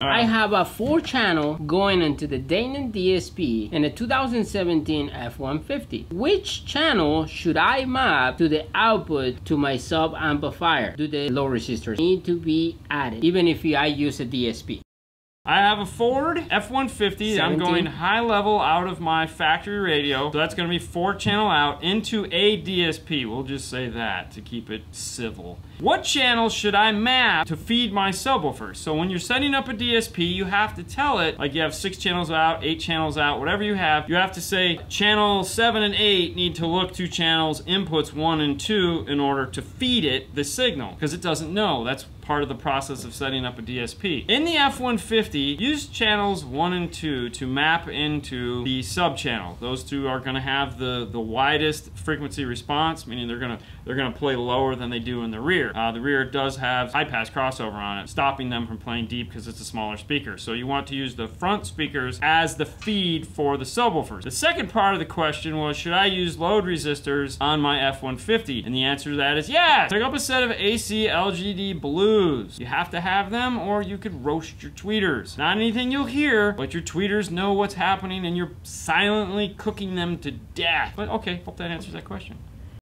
I have a four channel going into the Denon DSP in a 2017 F-150. Which channel should I map to the output to my sub amplifier? Do the low resistors need to be added even if I use a DSP? I have a Ford F-150. I'm going high level out of my factory radio. So that's going to be four channel out into a DSP. We'll just say that to keep it civil. What channel should I map to feed my subwoofer? So when you're setting up a DSP, you have to tell it, like you have six channels out, eight channels out, whatever you have, you have to say channel seven and eight need to look to channels inputs one and two in order to feed it the signal because it doesn't know. That's part of the process of setting up a DSP. In the F-150, use channels 1 and 2 to map into the sub-channel. Those two are going to have the, the widest frequency response, meaning they're going to they're going to play lower than they do in the rear. Uh, the rear does have high-pass crossover on it, stopping them from playing deep because it's a smaller speaker. So you want to use the front speakers as the feed for the subwoofers. The second part of the question was, should I use load resistors on my F-150? And the answer to that is yes! Pick up a set of AC LGD Blues. you have to have them or you could roast your tweeters. Not anything you'll hear, but your tweeters know what's happening and you're silently cooking them to death. But okay, hope that answers that question.